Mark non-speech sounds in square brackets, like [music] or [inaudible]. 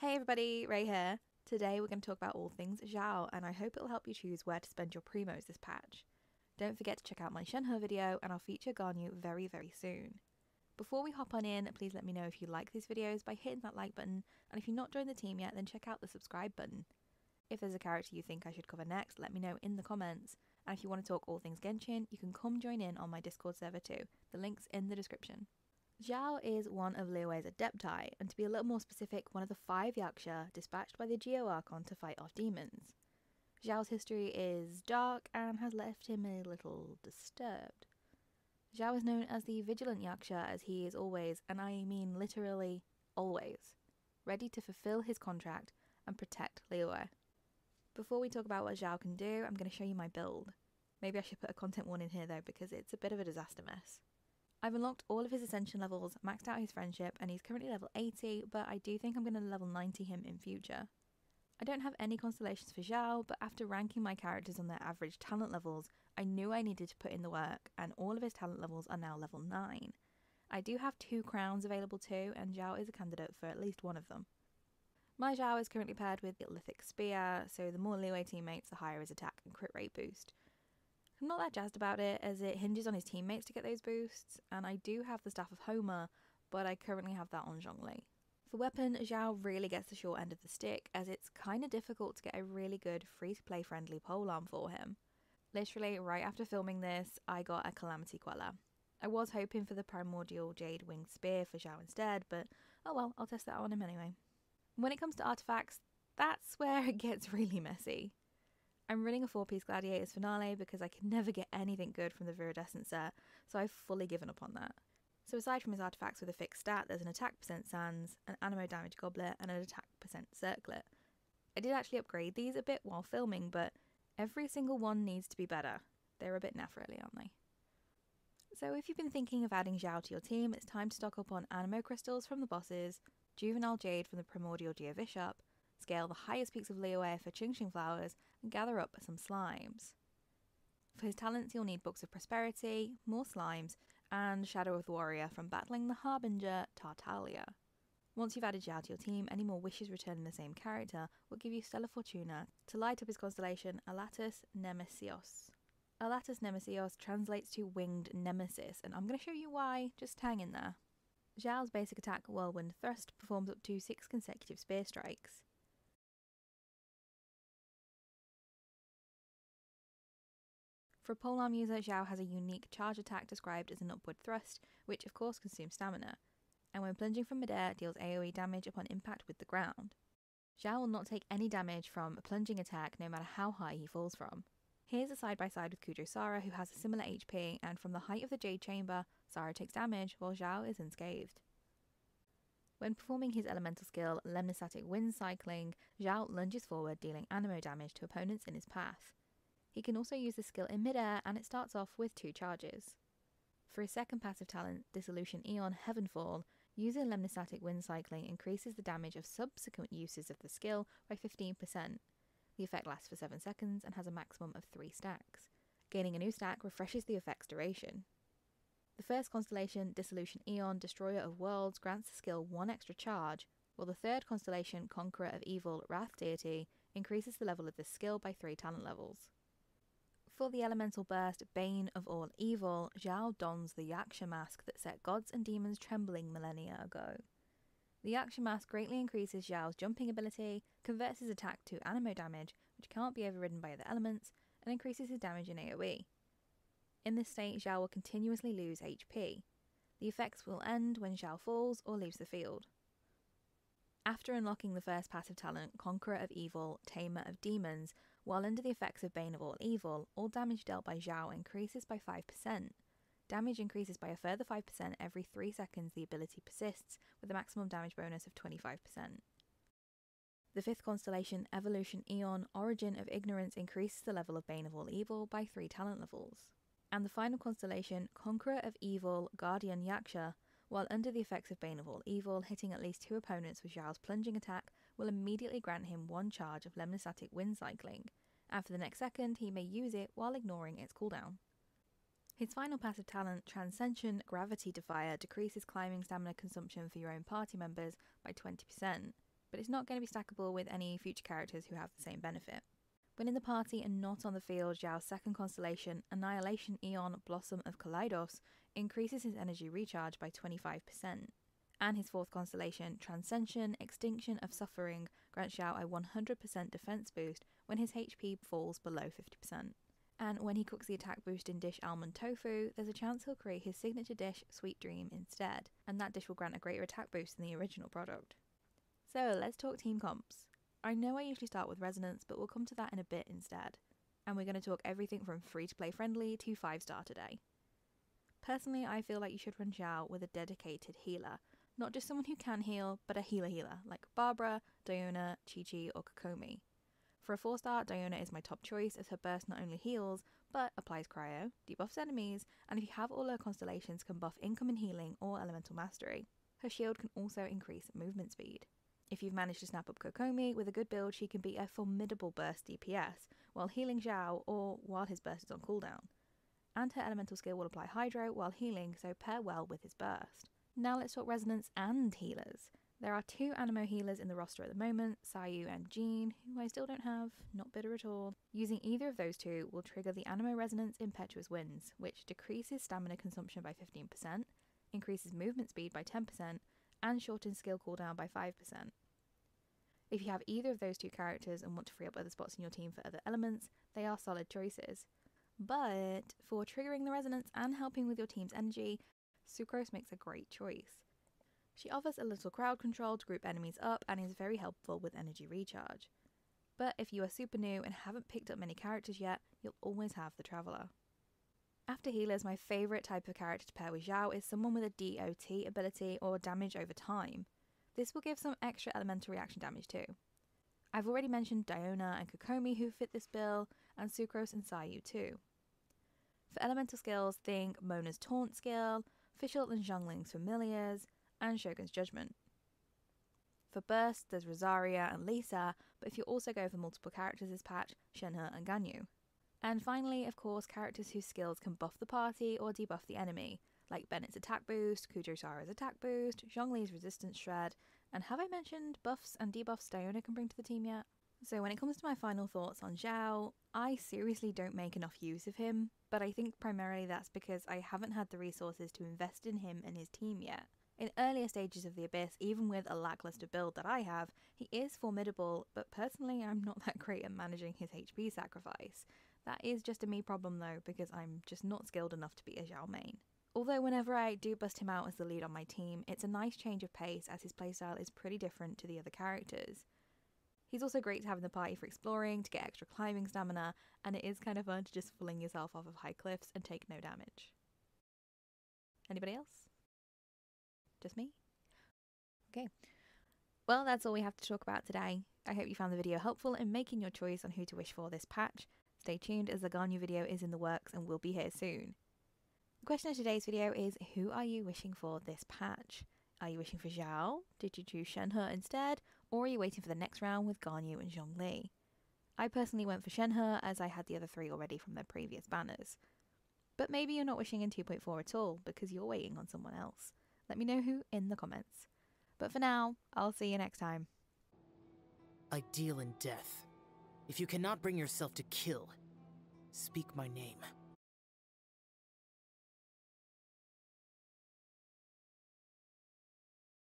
Hey everybody, Ray here. Today we're going to talk about all things Xiao, and I hope it'll help you choose where to spend your primos this patch. Don't forget to check out my Shenhe video, and I'll feature Ganyu very, very soon. Before we hop on in, please let me know if you like these videos by hitting that like button, and if you've not joined the team yet, then check out the subscribe button. If there's a character you think I should cover next, let me know in the comments. And if you want to talk all things Genshin, you can come join in on my Discord server too. The link's in the description. Xiao is one of Liyue's Adepti, and to be a little more specific, one of the five Yaksha dispatched by the Geo Archon to fight off demons. Xiao's history is dark and has left him a little disturbed. Xiao is known as the Vigilant Yaksha as he is always, and I mean literally always, ready to fulfill his contract and protect Liyue. Before we talk about what Xiao can do, I'm going to show you my build. Maybe I should put a content warning here though because it's a bit of a disaster mess. I've unlocked all of his ascension levels, maxed out his friendship, and he's currently level 80, but I do think I'm going to level 90 him in future. I don't have any constellations for Xiao, but after ranking my characters on their average talent levels, I knew I needed to put in the work, and all of his talent levels are now level 9. I do have two crowns available too, and Xiao is a candidate for at least one of them. My Xiao is currently paired with the Lithic Spear, so the more Liyue teammates, the higher his attack and crit rate boost. I'm not that jazzed about it as it hinges on his teammates to get those boosts, and I do have the Staff of Homa, but I currently have that on Zhongli. For weapon, Xiao really gets the short end of the stick as it's kinda difficult to get a really good free to play friendly polearm for him. Literally, right after filming this, I got a Calamity Queller. I was hoping for the Primordial Jade Winged Spear for Xiao instead, but oh well, I'll test that on him anyway. When it comes to artifacts, that's [laughs] where it gets really messy. I'm running a four piece Gladiators finale because I can never get anything good from the Viridescent set, so I've fully given up on that. So, aside from his artifacts with a fixed stat, there's an attack percent Sands, an Anemo damage goblet, and an attack percent circlet. I did actually upgrade these a bit while filming, but every single one needs to be better. They're a bit naff, really, aren't they? So, if you've been thinking of adding Xiao to your team, it's time to stock up on Anemo crystals from the bosses, Juvenile Jade from the Primordial Geovishap, scale the highest peaks of Liyue for Qingxin flowers, and gather up some slimes. For his talents, you'll need Books of Prosperity, more slimes, and Shadow of the Warrior from battling the Harbinger Tartaglia. Once you've added Xiao to your team, any more wishes returning the same character will give you Stellar Fortuna to light up his constellation Alatus Nemesios. Alatus Nemesios translates to Winged Nemesis, and I'm going to show you why, just hang in there. Xiao's basic attack, Whirlwind Thrust, performs up to 6 consecutive spear strikes. For a polearm user, Xiao has a unique charge attack described as an upward thrust, which of course consumes stamina, and when plunging from midair deals AoE damage upon impact with the ground. Xiao will not take any damage from a plunging attack no matter how high he falls from. Here's a side by side with Kujou Sara, who has a similar HP, and from the height of the Jade Chamber, Sara takes damage while Xiao is unscathed. When performing his elemental skill, Lemniscatic Wind Cycling, Xiao lunges forward, dealing Anemo damage to opponents in his path. He can also use the skill in midair, and it starts off with two charges. For his second passive talent, Dissolution Aeon Heavenfall, using Lemniscatic Wind Cycling increases the damage of subsequent uses of the skill by 15%. The effect lasts for 7 seconds and has a maximum of 3 stacks. Gaining a new stack refreshes the effect's duration. The first constellation, Dissolution Aeon, Destroyer of Worlds, grants the skill one extra charge, while the third constellation, Conqueror of Evil, Wrath Deity, increases the level of this skill by 3 talent levels. For the elemental burst, Bane of All Evil, Xiao dons the Yaksha mask that set gods and demons trembling millennia ago. The Yaksha mask greatly increases Xiao's jumping ability, converts his attack to anemo damage, which can't be overridden by other elements, and increases his damage in AoE. In this state, Xiao will continuously lose HP. The effects will end when Xiao falls or leaves the field. After unlocking the first passive talent, Conqueror of Evil, Tamer of Demons, while under the effects of Bane of All Evil, all damage dealt by Xiao increases by 5%. Damage increases by a further 5% every 3 seconds the ability persists, with a maximum damage bonus of 25%. The fifth constellation, Evolution Aeon, Origin of Ignorance, increases the level of Bane of All Evil by 3 talent levels. And the final constellation, Conqueror of Evil, Guardian Yaksha, while under the effects of Bane of All Evil, hitting at least two opponents with Xiao's plunging attack will immediately grant him one charge of Lemniscatic Wind Cycling, and for the next second he may use it while ignoring its cooldown. His final passive talent, Transcension Gravity Defier, decreases climbing stamina consumption for your own party members by 20%. but it's not going to be stackable with any future characters who have the same benefit. When in the party and not on the field, Xiao's second constellation, Annihilation Aeon Blossom of Kaleidos, increases his energy recharge by 25%. And his fourth constellation, Transcension Extinction of Suffering, grants Xiao a 100% defense boost when his HP falls below 50%. And when he cooks the attack boost in dish almond tofu, there's a chance he'll create his signature dish Sweet Dream instead, and that dish will grant a greater attack boost than the original product. So let's talk team comps. I know I usually start with Resonance, but we'll come to that in a bit instead. And we're going to talk everything from free to play friendly to 5 star today. Personally, I feel like you should run Xiao with a dedicated healer. Not just someone who can heal, but a healer healer, like Barbara, Diona, Qiqi, or Kokomi. For a 4 star, Diona is my top choice as her burst not only heals, but applies cryo, debuffs enemies, and if you have all her constellations, can buff income and healing or elemental mastery. Her shield can also increase movement speed. If you've managed to snap up Kokomi, with a good build, she can be a formidable burst DPS, while healing Xiao or while his burst is on cooldown. And her elemental skill will apply Hydro while healing, so pair well with his burst. Now let's talk resonance and healers. There are two Anemo healers in the roster at the moment, Sayu and Jean, who I still don't have, not bitter at all. Using either of those two will trigger the Anemo Resonance Impetuous Winds, which decreases stamina consumption by 15%, increases movement speed by 10%, and shortens skill cooldown by 5%. If you have either of those two characters and want to free up other spots in your team for other elements, they are solid choices. But for triggering the resonance and helping with your team's energy, Sucrose makes a great choice. She offers a little crowd control to group enemies up and is very helpful with energy recharge. But if you are super new and haven't picked up many characters yet, you'll always have the Traveller. After healers, my favourite type of character to pair with Xiao is someone with a DOT ability or damage over time. This will give some extra elemental reaction damage too. I've already mentioned Diona and Kokomi who fit this bill, and Sucrose and Sayu too. For elemental skills, think Mona's Taunt skill, Fischl and Xiangling's Familiars, and Shogun's Judgment. For bursts, there's Rosaria and Lisa, but if you also go for multiple characters this patch, Shenhe and Ganyu. And finally, of course, characters whose skills can buff the party or debuff the enemy, like Bennett's attack boost, Kujou Sara's attack boost, Zhongli's resistance shred, and have I mentioned buffs and debuffs Diona can bring to the team yet? So when it comes to my final thoughts on Xiao, I seriously don't make enough use of him, but I think primarily that's because I haven't had the resources to invest in him and his team yet. In earlier stages of the Abyss, even with a lackluster build that I have, he is formidable, but personally I'm not that great at managing his HP sacrifice. That is just a me problem though, because I'm just not skilled enough to be a Xiao main. Although whenever I do bust him out as the lead on my team, it's a nice change of pace as his playstyle is pretty different to the other characters. He's also great to have in the party for exploring, to get extra climbing stamina, and it is kind of fun to just fling yourself off of high cliffs and take no damage. Anybody else? Just me? Okay. Well, that's all we have to talk about today. I hope you found the video helpful in making your choice on who to wish for this patch. Stay tuned as the Ganyu video is in the works and will be here soon. The question of today's video is Who are you wishing for this patch? Are you wishing for Xiao? Did you choose Shenhe instead? Or are you waiting for the next round with Ganyu and Zhongli? I personally went for Shenhe as I had the other three already from their previous banners. But maybe you're not wishing in 2.4 at all because you're waiting on someone else. Let me know who in the comments. But for now, I'll see you next time. I deal in death. If you cannot bring yourself to kill, speak my name.